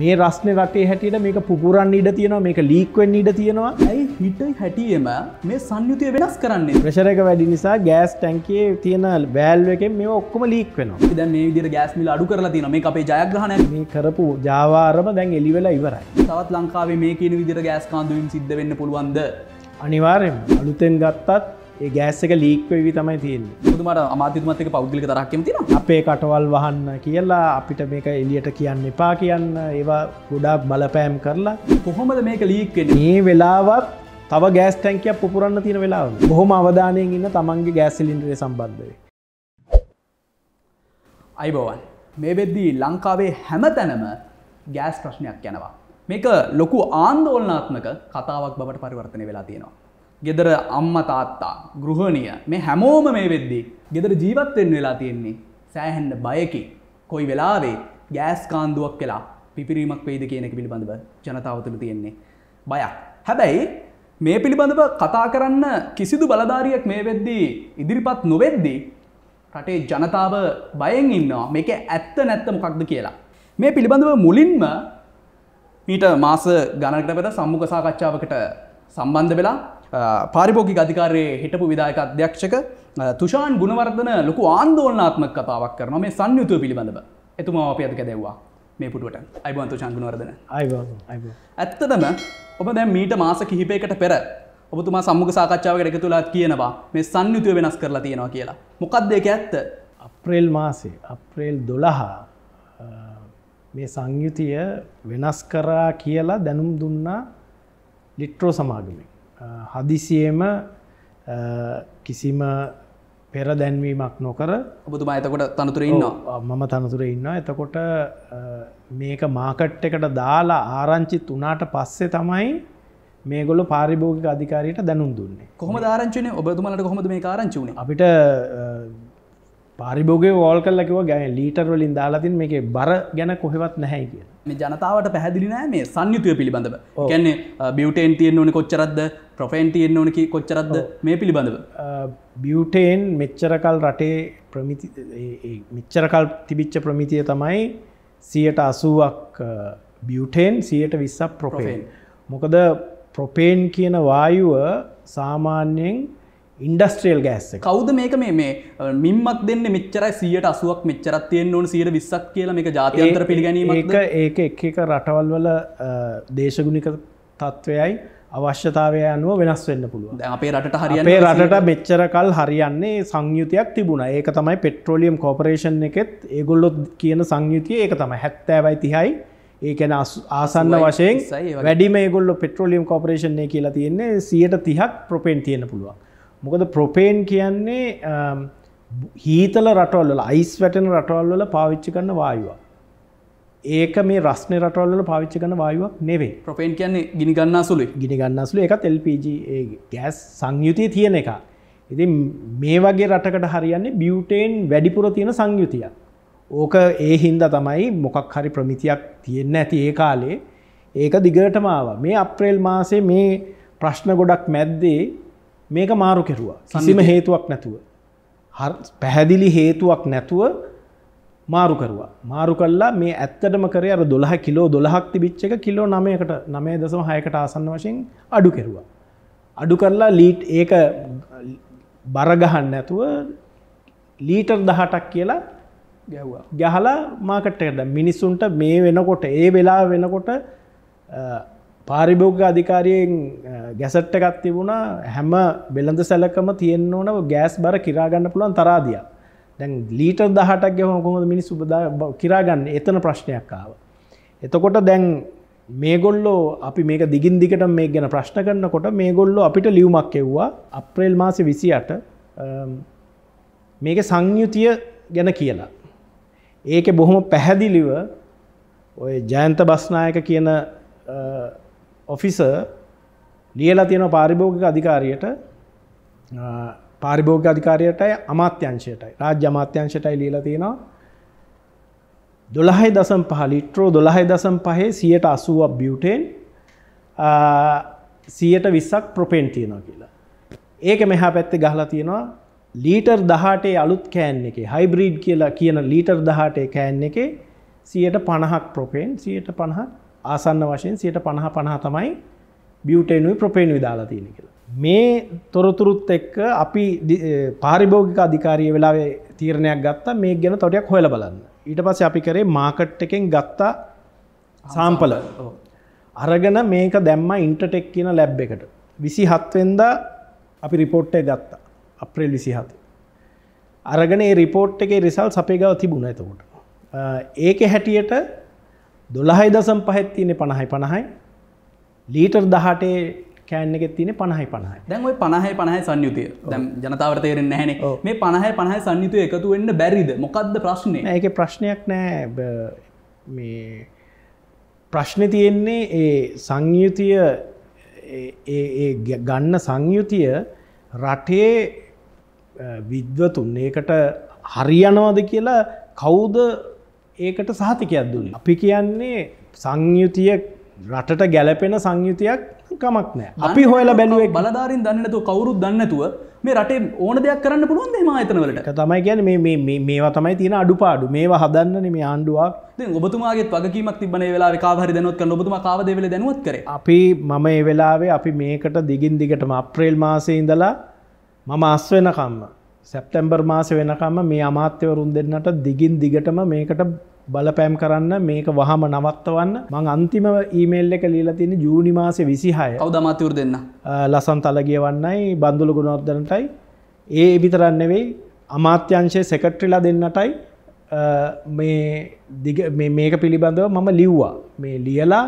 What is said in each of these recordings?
මේ රස්න රටේ හැටියට මේක පුපුරන් ඉඩ තියෙනවා මේක ලීක්වෙන් ඉඩ තියෙනවා. ඇයි හිට හැටියම මේ සංයුතිය වෙනස් කරන්නේ? ප්‍රශරක වැඩි නිසා ගෑස් ටැන්කේ තියෙන බෑල්ව එකෙන් මේ ඔක්කොම ලීක් වෙනවා. ඉද මේ විදිර ගෑස්මිල අඩු කරලා තින මේ අපේ ජයග්‍රහණ මේ කරපු ජාවාරම දැන් එලිවෙලා ඉවරයි. තවත් ලංකාවේ මේ කියන විදිර ගෑස් කාන්දුවින් සිද්ධ වෙන්න පුළුවන්ද? අනිවාර්යෙන් අලුතෙන් ගත්තත් ඒ ගෑස් එක ලීක්වෙවි තමයි තියෙන්නේ. තුමට අමාතිතුමත් එක පෞද්ගලික තරක්කම තින අපේ කටවල් වහන්න කියලා අපිට මේක එලියට කියන්න එපා කියන්න ඒවා ගොඩක් බලපෑම් කරලා කොහොමද මේක ලීක්ෙන මේ වෙලාවත් තව ගෑස් ටැන්කයක් පුරන්න තියෙන වෙලාව බොහොම අවධානයෙන් ඉන්න තමන්ගේ ගෑස්සිලින්ඩරේ සම්බන්ධය අයිබෝවන් මේ වෙද්දී ලංකාවේ හැම තැනම ගෑස් ප්‍රශ්නයක් යනවා. මේක ලොකු ආන්දෝලනාත්මක කතාවක් බවට පරිවර්තනය වෙලා තියෙනවා ගෙදර අම්ම තාත්තා ගෘහණිය මේ හැමෝම මේ වෙද්දී ගෙදර ජීවත්වෙන් වෙලා තියෙන්නේ සෑහැන්න බයකි කොයි වෙලාවේ ගෑස් කාන්දුවක් වෙලා පිපිරීමක් වෙයිද කියන එක පිළිබඳව ජනතාවතුළ තියෙන්නේ බයක්. හැබැයි මේ පිළිබඳව කතා කරන්න කිසිදු බලධාරියක් මේ වෙද්දී ඉදිරිපත් නොවෙද්දී රටේ ජනතාව බයෙන් ඉන්නවා. මේක ඇත්ත නැත්ත මොකක්ද කියලා. මේ පිළිබඳව මුලින්ම මීට මාස ගණනකට පෙර සම්මුඛ සාකච්ඡාවකට සම්බන්ධ වෙලා පාරිභෝගික අධිකාරයේ හිටපු විදායක අධ්‍යක්ෂක තුෂාන් ගුණවර්ධන ලොකු ආන්දෝලනාත්මක කතාවක් කරන මේ සංයුතුව පිළිබඳව එතුමා අප අදක දෙව්වා මේ පුටුවට අයිබන්තු චංගුණවර්ධන ඇත්තදම ඔබ දැන් මීට මාස කිහිපයකට පෙර ඔබතුමා සම්මුඛ සාකච්ඡාවකට එකතු තුලා කියනවා මේ සංයුතුව වෙනස් කරලා තියෙනවා කියලා මොකක්ද ඒක ඇත්ත අප්‍රේල් මාසේ අප්‍රේල් දොළහා මේ සංයුතිය වෙනස් කරා කියලා දැනුම් දුන්නා ලිට්‍රෝ සමාගමෙන් හදිසියේම කිසිම පෙර දැන්වීමක් නොකර ඔබතුමා එතකොට තනතුර ඉන්නවා? මම තනතුර ඉන්න එතකොට මේක මාකට් එකට දාලා ආරංචිත් වනාට පස්සේ තමයි මේගොල පාරිභෝගික අධිකාරයට දැනුම් දුන්නේ. කොහම ආරංචන ඔබතුමලට කොහොමද මේ ආරංචුණ අපිට පාරිභෝගය වෝල් කල්ලකිව ගැන ලීටර් වලින් දාලාතින් මේක බර ගැන කොහෙවත් නැහැ කිය මේ ජනතාවට පැහැදිලි නෑ මේ සංයුතුය පිළිබඳව. ගැන්නේ බියවටේන් තියෙන් ඕන කොච්චරද ප්‍රෆේන් තියෙන් ඕනකි කොච්චරද මේ පිළිබඳව. බියවටේන් මෙච්චරකල් රටේ ප්‍රමිති මෙච්චරකල් තිබිච්ච ප්‍රමිතිය තමයි සියට අසුවක් බියවටේන් සියට විස්සක් ප්‍රොපේන් මොකද ප්‍රොපේන් කියන වායුව සාමාන්‍යයෙන් ඉන්ඩස්ට්‍රියල් ගෑස්ස කවද මේක මේ මේ මින්මක් දෙන්න මෙච්චර සියට අසුවක් මෙච්චරත් තියෙන් ඕන සියට විස්සක් කියල මේ ජාතියන්තර පිළිගැනීම ඒක එක එක රටවල් වල දේශගුණික තත්ත්වයයි අවශ්‍යතාවය අනුව වෙනස් වෙන්න පුළුව අපේ රට හරි අපේ රටට මෙච්චරකල් හරියන්නේ සංයුතියක් තිබුණ. ඒක තමයි පෙට්‍රෝලියම් කෝපරේෂන් එකෙත් ඒගොල්ලොත් කියන සංයුතිය ඒක තමයි. හැත්තෑවයි තිහයි. ඒකැන ආසන්න වශයෙන් වැඩිම ගොල්ල පෙට්‍රෝලියම් කෝපරේෂණය කියලා තියෙන්නේ සියට තිහක් ප්‍රපේන් තියෙන පුළුවන් මොකද ප්‍රොපේන් කියන්නේ හීතල රටවල්ල අයිස් වැටෙන රටවල්වල පාවිච්චි කරන්න වායවා. ඒක මේ රස්න රටවල්ල පාවිච්චි කරන වායුවක් නෙවේ ප්‍රපේන් කියන්නේ ගිනිගන්නා සුළු ගිනිගන්නසුළු එකත් LPG ගෑස් සංයුතිය තියෙන එක. ඉති මේ වගේ රටකට හරියන්නේ බියවටේන් වැඩිපුර තියෙන සංයුතිය. ඕක ඒ හින්ද තමයි මොකක් හරි ප්‍රමිතියක් තියෙන්න ඇති ඒ කාලේ ඒක දිගටමාව මේ අප්‍රේල් මාසේ මේ ප්‍රශ්න ගොඩක් මැද්දේ මේක මාරු කෙරුවා කිසිම හේතුවක් නැතුව. පැහැදිලි හේතුවක් නැතුව මාරු කරුවා. මාරු කල්ලා මේ ඇත්තටම කරේ අර දොළහ කිලෝ දොළහක් තිබිච්ච එක කිලෝ නමයකට නමේ දසම හයකට ආසන්න වශයෙන් අඩු කෙරුවා. අඩු කරලා ලීට් ඒක බරගහන්න නැතුව ලීටර් දහටක් කියලා ගැව්වා ගැහලා මාකට්ටකට මිනිස්සුන්ට මේ වෙනකොට ඒ වෙලා වෙනකොට පාරිභෝග අධිකාරයෙන් ගැසට්ට එකත් තිබුණා හැම බෙළඳ සැලකම තියෙන්න්න ඕනව ගෑස් බර කිරාගන්න පුළුවන් තරාදිය දැන් ලීට දහටක් ගැහම කොහොද මිනිස්සු කිරාගන්න එතන ප්‍රශ්නයක් ආව. එතකොට දැන් මේගොල්ලෝ අපි මේක දිගින් දිකට මේ ගැන ප්‍රශ්න කරන්නකොට මේගොල්ලෝ අපිට ලියවමක් එව්වා අප්‍රේල් මාස විසියට මේක සංයුතිය ගැන කියලා. ඒක බොහොම පැහැදිලිව ඔය ජයන්ත බස්නායක කියන ඔෆිස ලියලා තියෙන පාරිභෝගික අධිකාරයට පාරිභෝග අධිකාරයටයි අමාත්‍යංශයටයි රාජ්‍ය අමාත්‍යංශයටයි ලියලා තියෙනවා දොළහයි දසම් පහ ලිට්‍රෝ දොළහයි දසම් පහේ සියට අසුවක් බියුටෙන් සියට විස්සක් ප්‍රපෙන් තියෙනවා කියලා. ඒක මෙහා පැත්ත ගහලා තියෙනවා ලීටර් දහටේ අලුත් කෑන් එක හයිබ්‍රීඩ් කියලා කියන ලීටර් දහටේ කෑන් එක සියට පණහක් ප්‍රපේන් සියට පණහ ආසන්න වශයෙන් සියට පණහ පණහ තමයි බියුටේනුයි ප්‍රපේන් විදාලා තියෙන කියලා. මේ තොරතුරුත් එක්ක අපි පාරිභෝගික අධිකාරිය වෙලාවේ තීරණයක් ගත්තා මේ ගැන තොටයක් හොයල බලන්න. ඊට පස්සේ අපි කරේ මාකට් එකෙන් ගත්තා සාම්පල. අරගෙන මේක දැම්ම ඉන්ටටෙක් කියන ලැබ් එකට. විසි හත්වෙන්ද අපි රිපෝට්ටය ගත්තා. අප්‍රේල් විසි හත අරගෙන රිපෝට් එකේ රිසල් සපේගව තිබුණ ඇතකොට ඒක හැටියට දොළහයි දසම් පහෙත් තියනෙ පණහයි පණහයි. ලීටර් දහටේ කෑන්න එකෙත් තියනෙ පණහයි පණහයි. දැන් ඔය පණහයි පණහයි සංයුතිය. දැම් ජනතාවට තේරෙන් නැහැනේ මේ පණහයි පණහයි සංයුතුය එකතු වෙන්න බැරිද? මොකක්ද ප්‍රශ්නය ඒක ප්‍රශ්නයක් නෑ. මේ ප්‍රශ්න තියෙන්නේ ඒ සංයුතිය ගන්න සංයුතිය රටේ විද්වතුන් ඒකට හරියනවද කියලා කවුද ඒකට සහතිකයක් දුන්න. අපි කියන්නේ සංයුතිය රටට ගැලපෙන සංයුතියක් කමක් නෑ. අපි හොයල බැලුව බලධාරින් දන්නතු කවුරුත් දන්නතුව මේ රටේ ඕන දෙයක් කරන්න පුළුවන් දෙම අතනවලට තමයි ගැන මේවා තමයි තියෙන අඩුපාඩු. මේවා හදන්න මේ ආණ්ඩුවක්. ඔබතුමාගේ වගකීමක් තිබන වෙලා කාහරි දනුවත් ඔබතුම කාවදවෙල දැනුවත් කර? අපි මම ඒ වෙලාවේ අපි මේකට දිගින් දිගටම අප්‍රේල් මාසය ඉඳලා මම අස් වෙනකම්ම සැප්තැම්බර් මාස වෙනකම්ම මේ අමාත්‍යවරුන් දෙන්නට දිගින් දිගටම මේකට බලපෑම් කරන්න මේක වහම නවත්තවන්න. මං අන්තිම ඊමේල් එක ලීලා තින ජූනි මාසය විසිහය. අවදමාතවර දෙන්න? ලසන් තලගිය වන්නයි බන්දුල ගුණොර්ධනටයි ඒ එබිතරන්න වෙයි අමාත්‍යංශය සෙකට්‍රිලා දෙන්නටයි මේක පිළිබඳව මම ලිව්වා. මේ ලියලා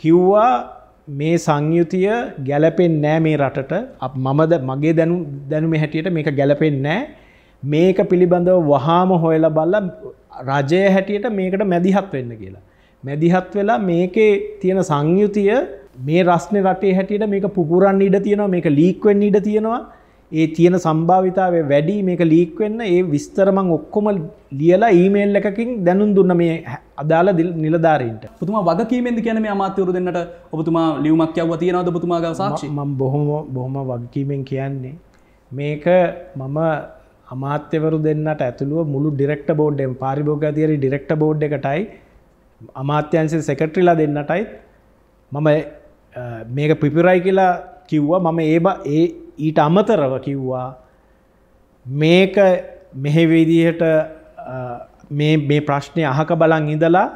කිව්වා මේ සංයුතිය ගැලපෙන් නෑ මේ රටට. මමද මගේ දැනු දැනුම හැටියට මේක ගැලපෙන් නෑ මේක පිළිබඳව වහාම හොයල බල්ල රජය හැටියට මේකට මැදිහත් වෙන්න කියලා. මැදිහත් වෙලා මේකේ තියෙන සංයුතිය මේ රස්න රටේ හැටියට මේක පුපුරන් ඉඩ තියෙනවා මේක ලීක්වෙන් ඉඩ තියෙනවා. ඒ තියෙන සම්භාවිතාවේ වැඩි මේක ලීක් වෙන්න ඒ විස්තරමං ඔක්කොම ලියලා ඊමේල් එකකින් දැනුම් දුන්න මේ අදාළ නිලධාරීන්ට. පුතුමා වගකීමෙන්ද කියන මේ අමාත්‍යවරු දෙන්නට ඔබතුමා ලියුමක් යව්ව තියෙනවද ඔබතුමාග සාක්ෂි මම බොහොම බොහොම වගකීමෙන් කියන්නේ මේක මම අමාත්‍යවරු දෙන්නට ඇතුළුව මුළු ඩිරෙක්ට බෝඩ්ඩෙන් පාරිභෝග තියරි ඩිරෙක්ට බෝඩ් එකටයි අමාත්‍යන්සේ සෙකට්‍රිලා දෙන්නටයි මම මේක පිපිරයි කියලා කිව්වා. මම ඒ ඒ ඊට අමතරව කිව්වා මේක මෙහෙවිදිහට මේ ප්‍රශ්නය අහක බලන් ඉඳලා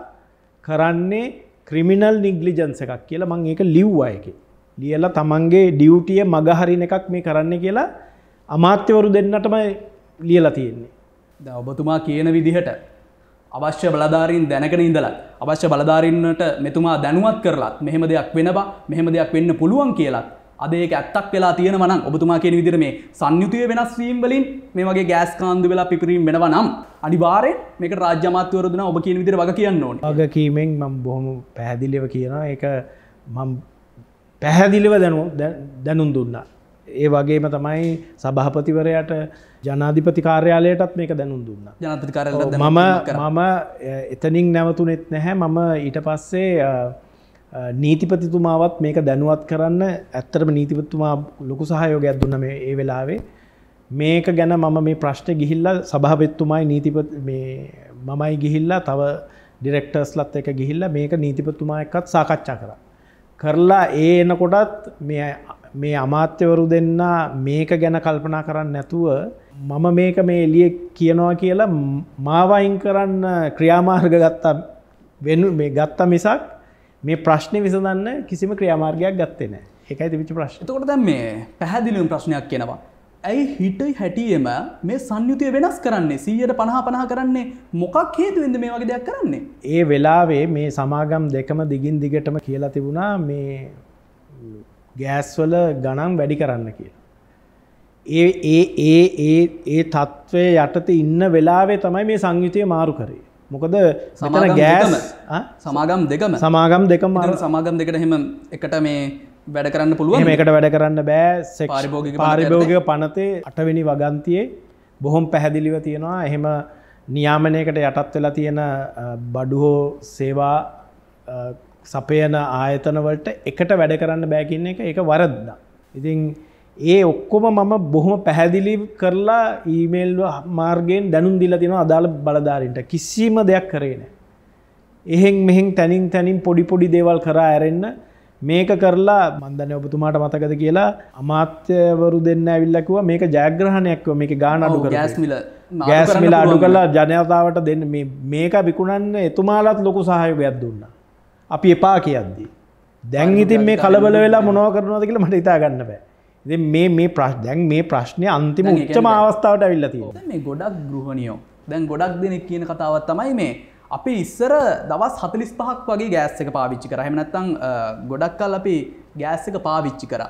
කරන්නේ ක්‍රිමිනල් නිග්ලිජන්ස එකක් කියලා මං ඒක ලිව්වා එක ලියලා තමන්ගේ ඩියවටිය මගහරින එකක් මේ කරන්න කියලා අමාත්‍යවරු දෙන්නටම ලියලා තියෙන්නේ. ද ඔබතුමා කියන විදිහට අවශ්‍ය බලධාරීන් දැනකන ඉඳලා අවශ්‍ය බලධාරින්නට මෙතුමා දැනුවත් කරලත් මෙහෙම දෙයක් වෙනවා මෙහෙම දෙයක් වෙන්න පුළුවන් කියලත් අදඒක ඇත්තක් වෙලා තියෙන වනම් ඔබතුමා කියන විදිර මේ සංයුතිය වෙනස්වීම් වලින් මේ වගේ ගෑස් කාන්දු වෙලා පිපිරීම් වෙනව නම් අනිවාරෙන් මේක රාජ්‍යමාත්‍යවරදුන ඔබ කියන විදිර වග කියන්න ඕන. වගකීමෙන් මම බොහොම පැහැදිලිව කියනවා. එක මම පැහැදිලිව දැනු දැනුම් දුන්නා. ඒ වගේම තමයි සභහපතිවරයට ජනාධිපති කාර්යාලයටත් මේක දැනුම් දුන්න. ජනතිකාර මම මම එතනින් නැවතුනෙත් නැහැ. මම ඊට පස්සේ නීතිපතිතුමාවත් මේක දැනුවත් කරන්න ඇත්තරම නීතිපත්තුමා ලොකු සහයෝගයක් දුන්න මේ ඒ වෙලාවේ. මේක ගැන මම මේ ප්‍රශ්න ගිහිල්ල සභාපත්තුමයි නීතිපත් මමයි ගිහිල්ලා තව ඩිරෙක්ටර්ස්ලත් එක ගිහිල්ල මේක නීතිපත්තුමා එකත් සාකච්ඡා කර. කරලා ඒ එනකොටත් මේ අමාත්‍යවරු දෙන්න මේක ගැන කල්පනා කරන්න නැතුව මම මේක මේ එලිය කියනවා කියලා මාවයින් කරන්න ක්‍රියාමාර්ග ගත්තා වෙනු මේ ගත්තා මිසක් මේ ප්‍රශ්නය විසඳන්න කිසිම ක්‍රියාමාර්ගයක් ගත්තේ නෑ එකයි තිවිච ප්‍රශ්න තකොට දැම් මේ පැහැදිලිම ප්‍රශ්නයක් කියනවා. ඇයි හිටයි හැටියම මේ සංයුතිය වෙනස් කරන්නේ සීයට පණහා පණහ කරන්නේ මොකක් හේතුවෙන්ද මේ වගේ දෙයක් කරන්නේ. ඒ වෙලාවේ මේ සමාගම් දෙකම දිගින් දිගටම කියලා තිබුණා මේ ගෑස්වල ගණන් වැඩි කරන්න කියලා. ඒ ඒ ඒ ඒ ඒ තත්ත්වය යටත ඉන්න වෙලාවේ තමයි මේ සංයුතිය මාරු කරේ. මොකද සමන ගෑස් සමාගම් දෙකම. සමාගම් දෙකම සමාගම් දෙකට හෙම එකට මේ වැඩ කරන්න පුළුවන් මේකට වැඩ කරන්න බෑ. පාරිභෝගික පාරිභෝගික පනතේ අටවෙනි වගන්තියේ බොහොම පැහැදිලිව තියෙනවා. එහෙම නියාමනයකට යටත් වෙලා තියෙන බඩුහෝ සේවා සපයන ආයතනවලට එකට වැඩ කරන්න බෑකින්න එක එක වරද්ද. ඉතින් ඒ ඔක්කොම මම බොහොම පැහැදිලි කරලා ඊමේල් මාර්ගෙන් දැනුම් දිල තින අදාළ බලධාරින්ට කිසිම දෙයක් කරේ නෑ. එහෙන් මෙහෙන් තැනින් තැනින් පොඩි පොඩි දේවල් කරා ඇරෙන්න මේක කරලා මන්දන ඔබතුමාට මතකද කියලා අමාත්‍යවරු දෙන්න ඇවිල්ලකුව මේක ජයග්‍රහණයක්ව මේක ගාන අඩු කර ගෑස්මිල ගෑස් මිල අඩු කලා ජනතාවට දෙන්න මේක විකුණන්න එතුමාලත් ලොකු සහයෝගයක් දුන්න. අපි එපා කියද්දී. දැන් ඉතින් මේ කලබල වෙලා මොනව කරනවද කියලා මට ඉතා ගන්න බෑ. ඉතින් මේ මේ ප්‍රශ් දැන් මේ ප්‍රශ්නය අන්තිම උච්චම අවස්ථාවට ඇවිල්ල තියෙන. දැන් මේ ගොඩක් ගෘහණියෝ දැන් ගොඩක් දෙනෙක් කියන කතාවත් තමයි මේ අපි ඉස්සර දවස් හතලිස් පහක් වගේ ගෑස් එක පාවිච්චි කර හැමනත්තං ගොඩක් කල් අපි ගෑස් එක පාවිච්චි කර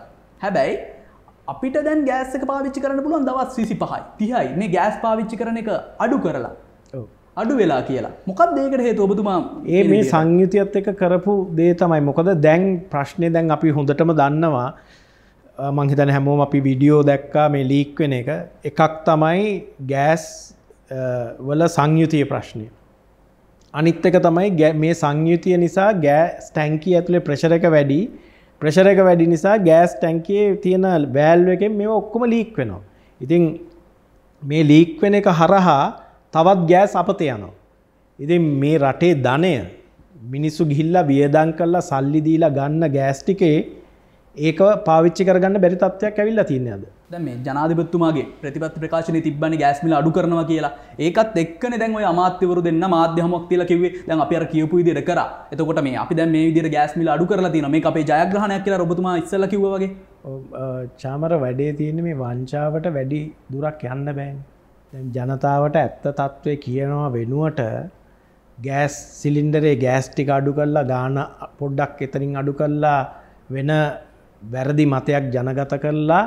හැබැයි අපිට දැන් ගෑස් එක පාවිච්චි කරන්න පුළුවන් දවස් විසි පහයි තිහයි මේ ගෑස් පාවිච්චි කරන එක අඩු කරලා. අඩු වෙලා කියලා. මොකක් දේකට හේතු ඔබතුමා ඒ මේ සංයුතියත් එක කරපු දේ තමයි. මොකද දැන් ප්‍රශ්නය දැන් අපි හොඳටම දන්නවා. මංහිතන හැමෝම අපි විඩියෝ දැක්කා මේ ලීක් වෙන එක. එකක් තමයි ගෑස් වල සංයුතිය ප්‍රශ්නය. අනිත් එක තමයි මේ සංයුතිය නිසා ගෑ ස්ටැංකී ඇතුළේ ප්‍රශර එක වැඩි. ප්‍රශර එක වැඩි නිසා ගෑස් ටැංකයේ තියෙන වෑල්ව එකෙන් මේ ඔක්කොම ලීක් වෙනවා. ඉතින් මේ ලීක් වෙන එක හරහා තවත් ගෑස් අපත යනවා ඉතින් මේ රටේ ධනය මිනිස්සු ගිහිල්ලා වියදං කල්ලා සල්ලි දීලා ගන්න ගෑස්ටිකේ ඒක පාවිච්චි කරගන්න බැරි තත්වයක් ඇවිල්ලා තියන්නේ අද දැන් මේ ජනාධිපතිතුමාගේ ප්‍රතිපත්ති ප්‍රකාශනයේ තිබ්බනේ ගෑස් මිල අඩු කරනවා කියලා. ඒකත් එක්කනේ දැන් ওই අමාත්‍යවරු දෙන්න මාධ්‍ය හමුවක් තියලා කිව්වේ දැන් අපි අර කියපු විදිහට කරා. එතකොට මේ අපි දැන් මේ විදිහට ගෑස් මිල අඩු කරලා තියෙනවා. මේක අපේ ජයග්‍රහණයක් කියලා ඔබතුමා ඉස්සෙල්ලා කිව්වා වගේ. චාමර වැඩේ තියෙන මේ වංචාවට වැඩි දුරක් යන්න බෑන් ජනතාවට ඇත්ත තත්ත්වය කියනවා වෙනුවට ගෑස් සිලින්ඩරේ ගෑස් ටික අඩු කල්ලා ගාන පොඩ්ඩක් එතරින් අඩු කල්ලා වෙන වැරදි මතයක් ජනගත කරලා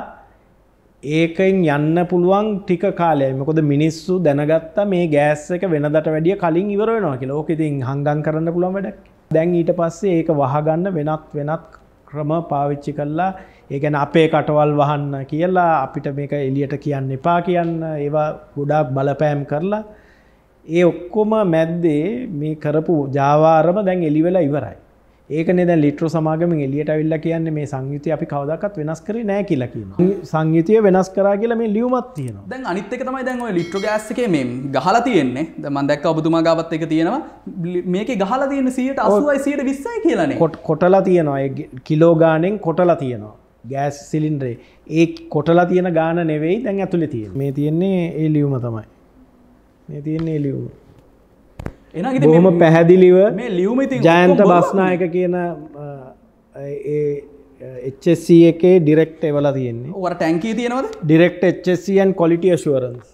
ඒකෙන් යන්න පුළුවන් ටික කාලය මොකොද මිනිස්සු දැනගත්තා මේ ගෑස් එක වෙනදට වැඩිය කලින් ඉවර වෙනවා කියලා. ඕක ඉතින් හංගන් කරන්න පුළුවන් වැඩක්. දැන් ඊට පස්සේ ඒක වහගන්න වෙනත් වෙනත් ක්‍රම පාවිච්චි කල්ලා ඒකැන අපේ කටවල් වහන්න කියලා අපිට මේක එලියට කියන්න එපා කියන්න ඒවා ගොඩාක් බලපෑම් කරලා. ඒ ඔක්කොම මැද්දේ මේ කරපු ජාවාරම දැන් එලිවෙලා ඉවරයි. ඒකනේ දැන් ලිට්‍රෝ සමාගමෙන් එළියට අවිල්ලා කියන්නේ මේ සංයුතිය අපි කවදාකවත් වෙනස් කරේ නැහැ කියලා කියනවා. සංයුතිය වෙනස් කරා කියලා මේ ලියුමක් තියෙනවා. දැන් අනිත් එක තමයි දැන් ලිට්‍රෝ ගෑස් එකේ මේ ගහලා තියෙන්නේ. දැක්ක ඔබතුමා ගාවත් එක තියෙනවා. මේකේ ගහලා තියෙන 80යි 120යි කියලානේ. කොට කොටලා තියෙනවා ඒ ග- කිලෝ ගානෙන් කොටලා තියෙනවා. ගෑස් සිලින්ඩරේ ඒ කොටලා තියෙන ගාන නෙවෙයි දැන් ඇතුලේ තියෙන. මේ තියෙන්නේ ඒ ලියුම තමයි. මේ තියෙන්නේ ලියුම. මේ- බොහොම පැහැදිලිව මේ ලියුම ජයන්ත බස්නායක කියන HSC එකේ ඩිරෙක්ට් එවලා තියෙන්නේ. අර ටැංකිය තියෙනවද? ඩිරෙක්ට HSCන් කොලිටිය ශුවරන්ස්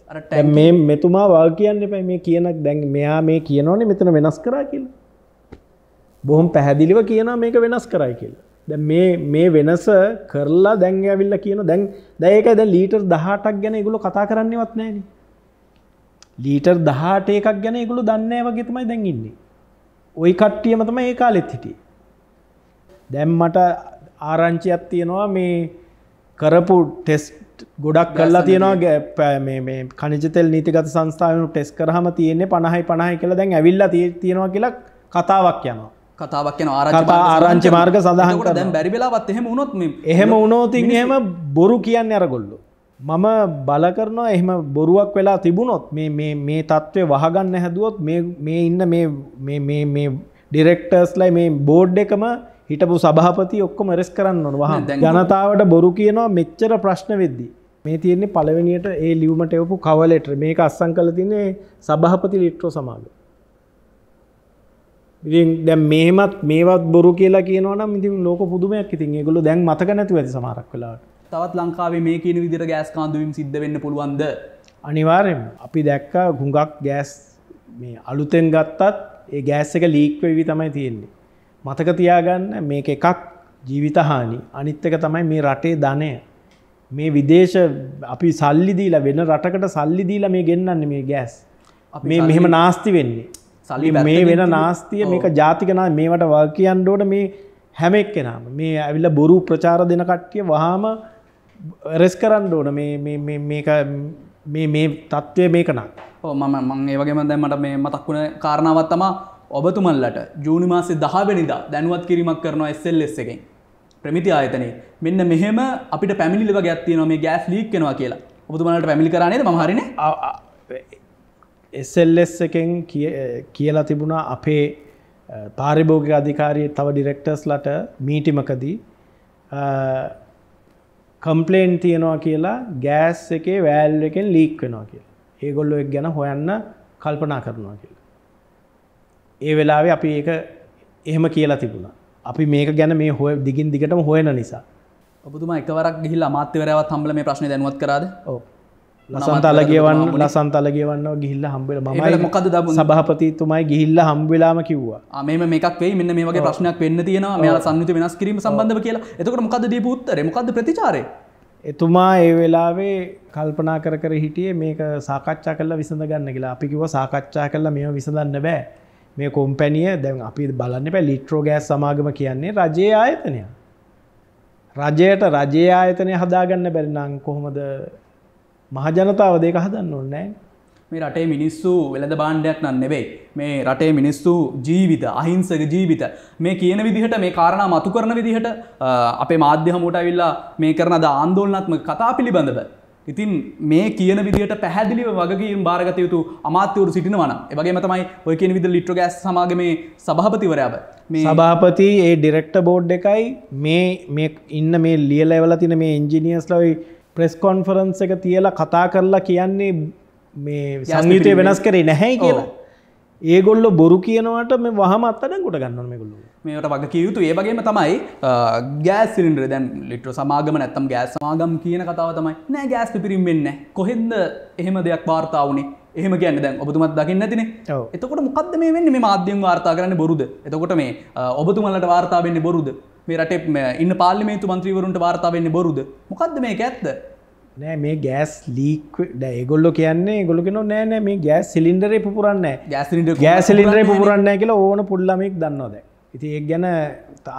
මේ මෙතුමා වා කියන්න එපයි මේ කියන දැන් මෙයා මේ කියනවනේ මෙතන වෙනස් කරා කියලා. බොහොම පැහැදිලිව කියනවා මේක වෙනස් කරයි කියලා. දැන් මේ මේ වෙනස කරලා දැන් ඇවිල්ලා කියන දැන් ඒක දැන් ලීටර් 18ක් ගැන ඒගොල්ලෝ කතා කරන්නේවත් නැහැනේ. ලීටර් 18 එකක් ගැන ඒගොල්ලෝ දන්නේ වගේ තමයි ඉන්නේ. ওই කට්ටියම තමයි ඒ කාලෙත් හිටියේ. දැන් මට ආරංචියක් තියෙනවා මේ කරපු ටෙස්ට් ගොඩක් කල්ලා තියෙනවා කනිජතෙල් නීතිගත සංස්ථාවනු ටෙස් කරහම තියෙන්නේ පණහයි පණහයි කියලා දැන් ඇවිල්ලා තිය- තියෙනවා කියලා කතාවක් යනවා. කතාවක් යන ආරංචි මාර්ග සඳහන් එතකොට කරනවා. දැන් බැරි වෙලාවත් එහෙම මේ එහෙම උනෝතින් එහෙම බොරු කියන්න අරගොල්ලු. මම බල කරනවා එහෙම බොරුවක් වෙලා තිබුණොත් මේ තත්ත්වය වහගන්න හැදුවොත් මේ ඉන්න ඩිරෙක්ටර්ස්ලයි මේ බෝඩ් එකම හිටපු සභාපති ඔක්කොම රෙස් කරන්න ඕන වහ ජනතාවට බොරු කියනවා මෙච්චර ප්‍රශ්න වෙද්දි. මේ තියෙන්නේ පළවෙනියට ඒ ලියවමට එවපු කවලෙට මේක අස්සං කල තින්නේ සභහපති ලිට්‍රෝ සමාග. දැන් මේමත් මේවත් බොරු කියලා කියනවනම් ඉතින් ලෝක පුදුමයක් ඉතින් ඒගොල්ලෝ දැන් මතක නැතුව ඇති සමහරක් වෙලාවට. තවත් ලංකාවේ මේ කියන විදිහට ගෑස් කාන්දුවීම් සිද්ධ වෙන්න පුළුවන්ද? අනිවාර්යෙන් අපි දැක්ක හුඟක් ගෑස් අලුතෙන් ගත්තත් ඒ ගෑස් එක ලීක් වෙවි තමයි තියෙන්නේ. මතක තියාගන්න මේක එකක් ජීවිතහානි අනිත් එක තමයි මේ රටේ ධනය. මේ විදේශ අපි සල්ලි දීලා වෙන රටකට සල්ලි දීලා මේ ගෙන්නන්නේ මේ ගෑස්. මේ මෙහෙම නාස්ති වෙන්නේ. සල්ලි මේ වෙන නාස්තිය මේක ජාතිකනා මේවට වා කියන්න ඕන මේ හැම එක්කෙනාම මේ ඇවිල්ල බොරු ප්‍රචාර දෙන කට්ටිය වහාම රෙස් කරන්න ඕන. මේ මේ- මේ- මේ මේ තත්ත්වය මේක නම් ඔව් මම මම ඒ වගේම දැන් මට මේ මතක් වුණ කාරණාවක් තමයි ඔබතුමන්ලට. ජූනි මාසේ 10 වෙනිදා දැනුවත් කිරීමක් කරනවා SLS එකෙන්. ප්‍රමිති ආයතනයේ. මෙන්න මෙහෙම අපිට පැමිණිලි වගේක් තියෙනවා මේ ගෑස් ලීක් වෙනවා කියලා. ඔබතුමන්ලට පැමිණිලි කරා නේද? මම හරිනේ. SLS එකෙන් කිය- කියලා තිබුණා අපේ පාරිභෝගික අධිකාරී තව ඩිරෙක්ටර්ස්ලට මීටිමකදී කම්පලේන් තියෙනවා කියලා ගෑස් එකේ වෑල් එකෙන් ලීක් වෙනවා කියලා ඒගොල්ලො එක් ගැන හොයන්න කල්පනා කරනවා කියලා. ඒ වෙලාවේ අපි ඒක එහෙම කියලා තිබුණා. අපි මේක ගැන මේ හොය දිගින් දිගටම හොයන නිසා. ඔබතුමා එකවරක් ගිහිල්ලා අමාත්‍යවරයාවත් හම්බල මේ ප්‍රශ්නේ දැනුවත් කරාද? ඔව්. ලසන්ත අලගේවන්න ලසන්ත අලගේවන්න ගිහිල්ල හම්බෙල මයි මොකද දබ සභහපතිතුමයි ගිහිල්ල හම්වෙලාම කිව්වා. මේම මේක් වේ මෙන්න මේ වගේ ප්‍රශ්නයක් වෙන්න තියෙනවා. මෙයා සංයුත වෙනස් කිරීම සම්බන්ධව කියලා. එතකොට මොකද දීපු උත්තරේ? මොකද්ද ප්‍රතිචාරය එතුමා ඒ වෙලාවේ කල්පනා කර කර හිටියේ මේක සාකච්ඡා කරලා විසඳ ගන්න කියලා. අපි කිව්වා සාකච්ඡා කරලා මේව විසඳන්න බෑ. මේ කොම්පැනිය දැන් අපි බලන්න බෑ. ලිට්‍රෝ ගෑස් සමාගම කියන්නේ රජයේ ආයතනය රජයට රජයේ ආයතනය හදාගන්න බැරි නම් කොහොමද මහජනතාව දෙක හදන්න ඕන්නෑ මේ රටේ මිනිස්සු වෙළඳ බාණ්ඩයක් නන් නෙවෙයි. මේ රටේ මිනිස්සු ජීවිත අහිංසක ජීවිත මේ කියන විදිහට මේ කාරණා මතු කරන විදිහට අපේ මාධ්‍ය හමුවට ඇවිල්ලා මේ කරන ද ආන්දෝලනාත්ම කතා පිළිබඳව. ඉතින් මේ කියන විදිට පැහැදිලිව වගකීම් භාරගත යුතු අමාත්‍යවරු සිටිනවන ඒවගේ තමයි ඔය කියන විද ලිට්‍ර ගෑස් සමාගමේ සභහපතිවරයාව මේ සභාපති ඒ ඩිරෙක්ට බෝඩ් එකයි මේ ඉන්න මේ ලියල එවල තින මේ ඉංජිනියස් ලවයි ප්‍රෙස් කොන්ෆරන්ස එක තියලා කතා කරලා කියන්නේ මේ සංගීතය වෙනස් කරේ නැහැ කියලා. ඒගොල්ල බොරු කියනවට මේ වහම අත්තඩකුට ගන්න මෙගොල්ලු. මේට වග කියයුතු ඒ වගේම තමයි ගෑස් සිලින්ඩර. දැන් ලිට්‍ර සමාගම නැත්තම් ගෑස් සමාගම් කියන කතාව තමයි. නෑ ගෑස් පිරිම් වෙන්න කොහෙන්ද එහෙම දෙයක් වාර්තාවනේ එහෙම කියන්න දැන් ඔබතුමත් දකින්න ඇතින එතකොට මොකක්ද මේ වෙන්න? මේ මාධ්‍යම් වාර්තා කරන්න බොරුද? එතකොට මේ ඔබතුමල්ලට වාර්තා වෙන්න බොරුද මේ රටේ ඉන්න පාලිමේතු මන්ත්‍රීවරුන්ට වාර්තාාවවෙන්න බොරුද? මොකක්ද මේ ඇත්ද නෑ මේ ගෑස් ලීක් ඒගොල්ල කියන්නේ ගොලගෙන නෑන මේ ගෑස් සිලින්ඩරේ පුරන්න ගෑස් සිලින්ඩරේ පුරන්න කියලා ඕන පුල්ලමෙක් දන්නවද ඉති ඒ ගැන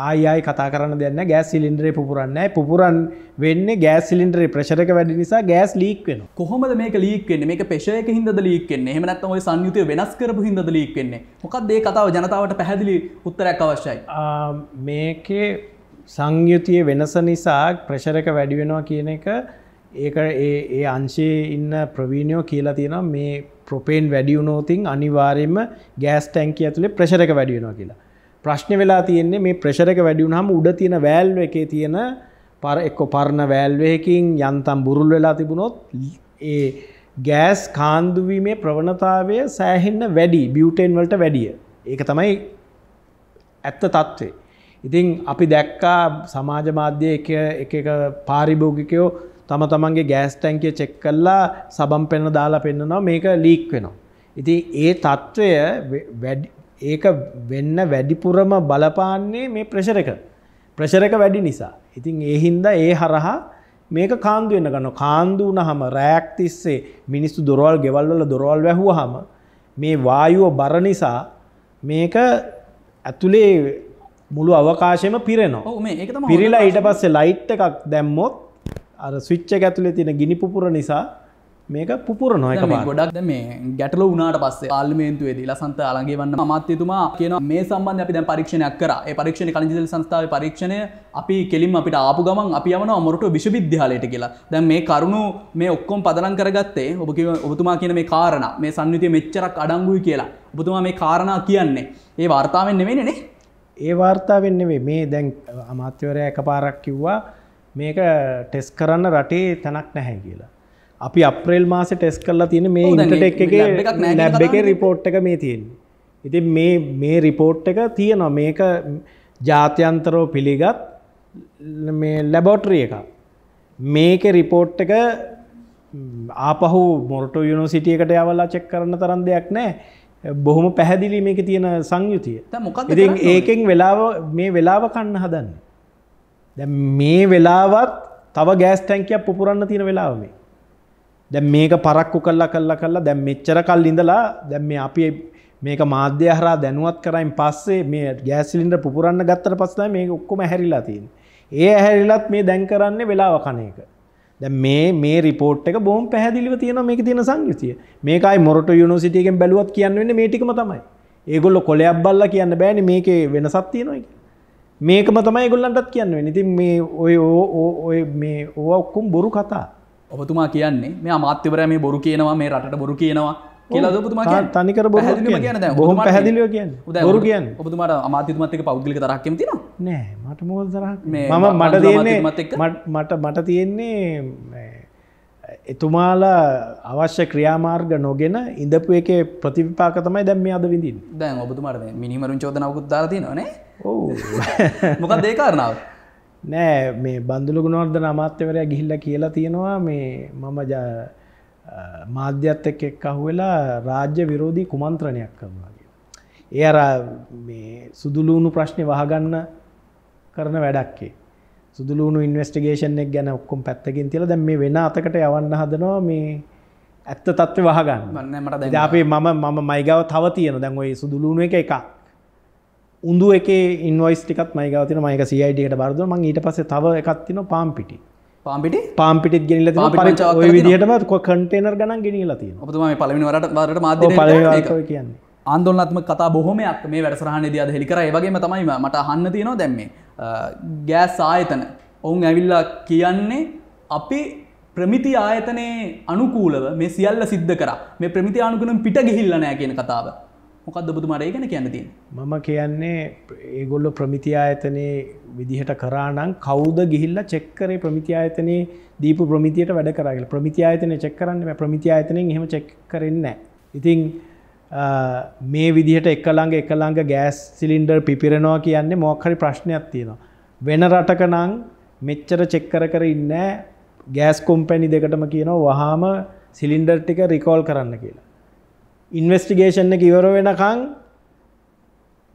ආයයි කතා කරන්න දෙන්න ගෑස් සිලින්ඩරේ පුරන්න පුරන් වෙන්න ගෑස් සිලින්ඩරේ ප්‍රශරක වැඩි නිසා ගෑස් ලීක් වෙන කොහොමද මේක ලීක්වෙන්නේ මේක පේෂයක හිද ලීක්න්නේ හමනත්තම සංයුතය වෙනස් කරපු හිද ලීක්වෙන්නේ මොකක් දේ කතාව? ජනතාවට පැහැදිලි උත්තරයක් අවශ්‍යයි. මේකේ සංයුතිය වෙනස නිසා ප්‍රශරක වැඩි වෙනවා කියන එක ඒක ඒ අංශයේ ඉන්න ප්‍රවීණයෝ කියලා තියෙනවා. මේ ප්‍රොපේන් වැඩියුනෝතින් අනිවාරයෙන්ම ගෑස් ටැන්කි ඇතුළේ ප්‍රශරක වැඩියෙනවා කියලා. ප්‍රශ්න වෙලා තියෙන්නේ මේ ප්‍රශරක වැඩියුන හම උඩ තියෙන වෑල්ව එකේ තියෙන පර එක්ක පරණ වෑල්වයකින් යන්තම් බුරුල් වෙලා තිබුණොත් ඒ ගෑස් කාන්දුවීමේ ප්‍රවණතාවය සෑහෙන්න වැඩි බියුටෙන් වලට වැඩිය. ඒක තමයි ඇත්ත තත්ත්වේ. ඉතින් අපි දැක්කා සමාජ මාධ්‍ය එක එක පාරිභෝගිකයෝ තම තමන්ගේ ගෑස් ටැන්කිය චෙක් කල්ලා සබම් පෙන්න දාලා පෙන්න්නනවා මේක ලීක් වෙනවා. ඉති ඒ තත්ත්වය ඒක වෙන්න වැඩිපුරම බලපාන්නේ මේ ප්‍රශර එක. ප්‍රශර එක වැඩි නිසා. ඉතින් ඒ හින්ද ඒ හරහා මේක කාන්දු වෙන්න ගන්න කාන්දු නහම රෑක් තිස්සේ මිනිස්සු දොරවල් ගෙවල්වල දොරවල් වැැහුව හම මේ වායුව බර නිසා මේක ඇතුළේ මුළු අවකාශයම පිරෙනවා. පිරිලා ඊට පස්සේ ලයිට් එකක් දැම්මොත් අර ස්විච්ච ඇතුලේ තියෙන ගිනි පුපුර නිසා මේක පුපුර නොයක ගොඩක් මේ ගැටල වනාට පස්ස ආල්මේන්තුවේ ලසන්ත අලගේ වන්න අමාත්‍යතුමා කියන මේ සම්බන්ධ අපි දැන් පරීක්ෂණයක් කර. පරීක්ෂණ කලින්ජිල් සංස්ථාව පරීක්ෂණය අපි කෙලින් අපිට ආපු ගමන් අපි යවන මොරට විශ්වවිද්‍යාලයට කියලා. දැන් මේ කරුණු මේ ඔක්කොම් පදනම් කරගත්තේ ඔබ ඔබතුමා කියන මේ කාරණ මේ සංයුතිය මෙච්චරක් අඩංගුයි කියලා. ඔබතුමා මේ කාරණා කියන්නේ. ඒ වාර්තාවෙන් නෙවෙන්නේ ඒ වාර්තාවෙන් නෙවේ මේ දැන් අමාත්‍යවරය එක පාරක් කිව්වා මේක ටෙස් කරන්න රටේ තැනක් නැහැ කියලා. අපි අප්‍රේල් මාස ටෙස් කරලා තියෙන මේ ඉන්ටටෙක් එක ලැබ් එක රිපෝට් එක මේ තියෙන. ඉති මේ රිපෝට් එක තියෙනවා මේක ජාත්‍යන්තරෝ පිළිගත් මේ ලැබෝට්‍රිය එක. මේක රිපෝට් එක ආපහු මොරට යුනිසිටියකට යවල්ලා චෙක් කරන්න තරන් දෙයක් නෑ බොහොම පැහැදිලි මේක තියෙන සංයුතිය ඉතින් ඒකෙන් වෙලාව මේ වෙලාව කන්න හදන්නේ මේ වෙලාවත් තව ගෑස් ටැන්කයක් පුපුරන්න තියෙන වෙලාව මේ. දැ මේක පරක්කු කල්ලා කල්ලා කල්ලා දැම් මෙච්චර කල් ඉඳලා දැම් මේ අපි මේක මාධ්‍ය හරා දැනුවත් කරයින් පස්සේ මේ ගෑසිලින්ට පුරන්න ගත්තර පස්සයි මේ ඔක්කොම හැරිලා තින්. ඒ ඇහැරිලත් මේ දැන් කරන්නේ වෙලාව කනයක. දැ මේ මේ රිපෝට් එක බොම් පැහදිලිව තියෙන මේක තියෙන සංයුතිය මේකයි මොරට යුනිසිටියගෙන් බැලුවත් කියන්නවෙන්න මේටිකම තමයි. ඒගොල්ල කොලයක් බල්ල කියන්න බෑන මේක වෙනසත් තියෙනවා මේකම තමයි ගොල්ලන්ටත් කියන්න ඉතින් මේ ඔය ඔය මේ ඕ ඔක්කුම් බොරු කතා. ඔබතුමා කියන්නේ මේ අමාත්‍යවර මේ බොරු කියනවා මේ රට බොරු කියනවා කියලා තනිකර කියන්නේ. කියන බොහොම. දැන් බොරු ඔබ- කියන්නේ. ඔබතුමාට අමාත්‍යතුමත් එක්ක පෞද්ගලික තරහක් කැමති තියෙනවා නෑ මට මොකද තරහක් මේ මම මට තියෙන්නේ? මට- මට තියෙන්නේ එතුමාලා අවශ්‍ය ක්‍රියාමාර්ග නොගෙන ඉඳපු එක ප්‍රතිවිපාක තමයි දැම් මේ අද විඳින් දැන් ඔබතුමාට මිනිමරුන් චෝදනාවකුත් දාලා තියෙනවා නේ ඔවු මොකක්ද ඒ කාරණාව නෑ මේ බන්දුල ගුණවර්ධන අමාත්‍යවරයා ගිහිල්ල කියලා තියෙනවා මේ මම මාධ්‍යත් එක් එක් අහුවෙලා රාජ්‍ය විරෝධී කුමන්ත්‍රණයක් කරනවාගේ. ඒ අර සුදුලූුණු ප්‍රශ්නය වහගන්න කරන වැඩක්කේ. සුදුලූුණු ඉන්වස්ටිගේෂන් එක් ගැන ඔක්කොම් පැත්තකින් තිල දැ මේ වෙන අතකට යවන්න හදනවා මේ ඇත්ත තත්ව වහගන්න මට අපේ මම මම මයිගව තව තියෙන දැන් ඔය සුදුලුණු එක එකක් උන්දු එක ඉන්වයිස් ටිකත් මයිගවතින මයික සියිඩට බරද ම ඊට පස තව එකත්තින පාම්පිටි. පාම්පිටි? පාම්පිටි ගෙනල ඔය විදිහටම කො කන්ටේනර් ගණන් ගෙනල තියෙන ඔබතුමා මේ පළවෙනි වරට වරට මාධ්‍ය පලවාර්කය කියන්නේ. ආන්දෝලනාත්ම කතා බොහොමයක් මේ වැඩසරහනේදී අද හෙළි කරා. ඒ වගේම තමයි මට අහන්න තියෙනවා දැන් මේ ගෑස් ආයතන. ඔවුන් ඇවිල්ලා කියන්නේ අපි ප්‍රමිති ආයතනයේ අනුකූලව මේ සියල්ල සිද්ධ කරා. මේ ප්‍රමිති අනුකනම් පිට ගිහිල්ල නෑ කියන කතාව මොකක්ද ඔබතුමාට ඒ ගැන කියන්න තියෙන මම කියන්නේ ඒගොල්ල ප්‍රමිති ආයතනයේ විදිහට කරානං කෞද ගිහිල්ල චෙක්කරේ ප්‍රමිති ආයතනයේ දීප ප්‍රමිතියට වැඩ කරගල ප්‍රමිති ආයතනය චෙක් කරන්න ප්‍රමිති ආයතනයෙන් එහෙම චෙක් කරන්න ඉතිං අ, මේ විදිහට එකළඟ එකළඟ ගෑස් සිලින්ඩර් පිපිරෙනවා කියන්නේ මොක්හරි ප්‍රශ්නයක් තියෙනවා. වෙන රටක නං මෙච්චර චෙක්කර කර ඉන්න ගෑස් කොම්පැණි දෙකටම කියනවා වහාම සිලින්ඩර් ටික රිකෝල් කරන්න කියලා. ඉන්වස්ටිගේෂන් එක ඉවර වෙනකං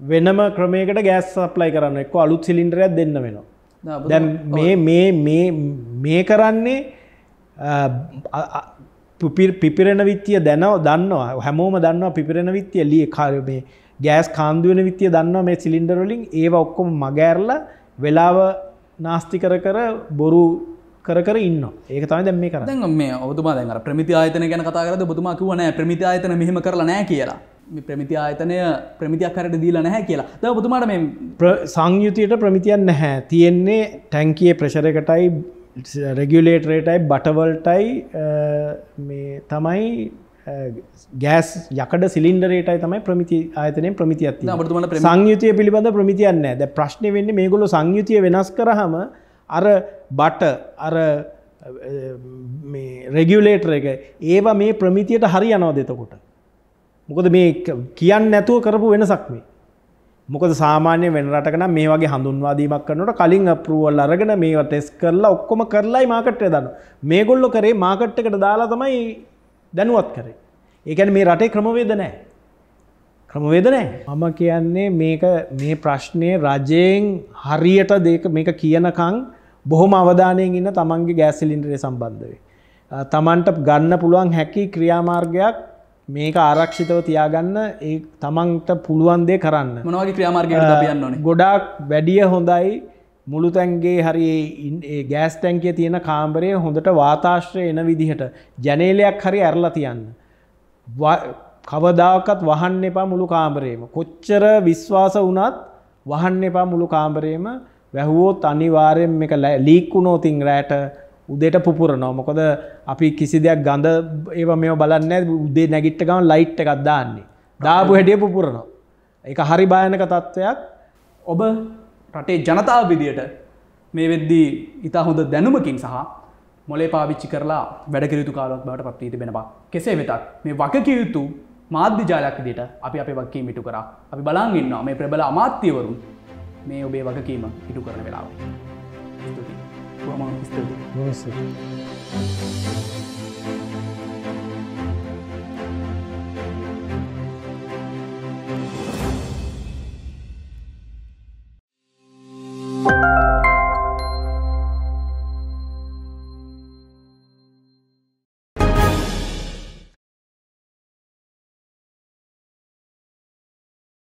වෙනම ක්‍රමයකට ගෑස් සප්ලයි කරන්න එක්ක අලුත් සිලින්ඩරයක් දෙන්න වෙනවා. දැන් මේ මේ මේ කරන්නේ පිපිරෙන විත්තිය දැනව දන්නවා. හැමෝම දන්නවා පිපිරෙන විත්තිය. ලිය කාරමේ ගෑස් කාන්දුවන විත්තිය දන්නවා මේ සිලින්ඩරලින් ඒව ඔක්කොම මගෑරල වෙලාව නාස්ති කර කර බොරු කර ඉන්න ඒක තමයි දැම් මේ කර මේ ඔබතුමා දැන් ප්‍රමිති ආයතන ගැන කතා කරද්දී ඔබතුමා කිව්වා නෑ ප්‍රමිති ආයතන මෙහෙම කරලා නෑ කියලා. මේ ප්‍රමිති ආයතනය ප්‍රමිතියක් හරියට දීලා නැහැ කියලා. දැන් ඔබතුමාට මේ සංයුතියට ප්‍රමිතියන් නැහැ. තියෙන්නේ ටැන්කිය ප්‍රශරකටයි රෙගුලේටරේටයි බටවල්ටයි මේ තමයි ගෑස් යකඩ සිලින්ඩරේටයි තමයි ප්‍රමිති ආයතනය ප්‍රමිතියත් ප්‍රමි- සංයුතිය පිළිබඳ ප්‍රමිතියන්න ද ප්‍රශ්නය වෙන්න මේගොලු සංයුතිය වෙනස් කරහම අර බට අර රෙගියලේටර එක ඒවා මේ ප්‍රමිතියට හරි යනව දෙතකොට මොකද මේ කියන්න නැතුව කරපු වෙනසක් මේ. මොකද සාමාන්‍ය වෙන රටකන මේ වගේ හඳුන්වාදීමක් කරනට කලින් අපරුවල් අරගෙන මේ ටෙස් කරලා ඔක්කොම කරලායි මාකට්ටය දන්න. මේ ගොල්ලො කරේ මාකට්ටකට දාලා තමයි දැනුවත් කරේ. ඒකැන මේ රටේ ක්‍රමවේද නෑ ක්‍රමවේද නෑ මම කියන්නේ මේක මේ ප්‍රශ්නය රජයෙන් හරියට දෙක මේක කියනකං බොහොම අවධානයෙන් ඉන්න තමන්ගේ ගෑසිලින්ඩරේ සම්බන්ධවේ. තමන්ට ගන්න පුළුවන් හැකි ක්‍රියාමාර්ගයක් මේක ආරක්ෂිතව තියාගන්න ඒ තමන්ට පුළුවන් දේ කරන්න. මොන වගේ ක්‍රියාමාර්ගයකට අපි යන්න ඕනේ? ගොඩාක් වැඩිය හොඳයි මුළු තැන්ගේ හරි ගෑස් ටැන්කිය තියෙන කාම්බරය හොඳට වාතාශ්‍රය එන විදිහට ජනේලයක් හරි ඇරලා තියන්න. කවදාකත් වහන්න එපා මුළු කාම්බරේම. කොච්චර විශ්වාස වනත් වහන්න එපා මුළු කාම්බරේම වැැහුවෝත් අනිවාරයෙන් එක ලීක්කුණෝතින් රෑට උදේට පුපුරනවා මොකොද අපි කිසි දෙයක් ගඳ ඒව මෙ බලන්න උදේ නැගිට්ට ගම ලයිට් එකක් දාන්නේ. දාපු හැටිය පුපුරනවා. එක හරි භායනක තත්ත්වයක් ඔබ රටේ ජනතාව විදියට මේ වෙද්දී ඉතා හොඳ දැනුමකින් සහ මොලේ පාවිච්චි කරලා වැඩකිරයුතු කාලක් බවට පත්වී තිබෙනවා. කෙසේ වෙතත් මේ වකකියයුතු මාධ්‍ය ජාලයක් විදිට අපි අප වක්කී මිටු කර අපි බලාගන්නවා මේ ප්‍රබල අමාත්‍යවරුන් මේ ඔබේ වගකීම ඉටු කරන වෙලාව. ස්තුතියි. බොහොම ස්තුතියි. මොනස්සේ.